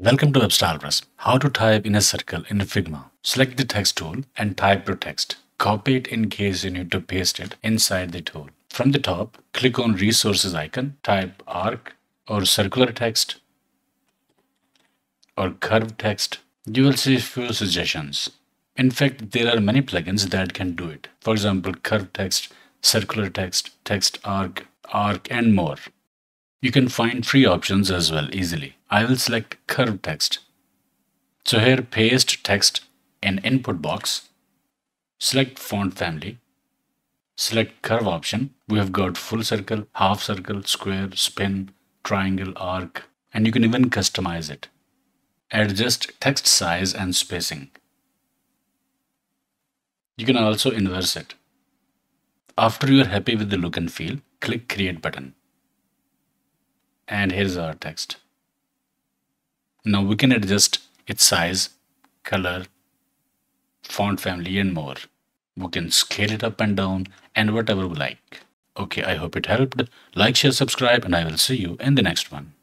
Welcome to WebStylePress. How to type in a circle in Figma. Select the text tool and type your text. Copy it in case you need to paste it inside the tool. From the top, click on resources icon, type arc or circular text or curved text. You will see few suggestions. In fact, there are many plugins that can do it. For example, curved text, circular text, text arc, arc and more. You can find free options as well easily. I will select curved text. So here paste text in input box. Select font family. Select curve option. We have got full circle, half circle, square, spin, triangle, arc, and you can even customize it. Adjust text size and spacing. You can also inverse it. After you are happy with the look and feel, click create button and here's our text. Now we can adjust its size, color, font family and more. We can scale it up and down and whatever we like. Okay, I hope it helped. Like, share, subscribe and I will see you in the next one.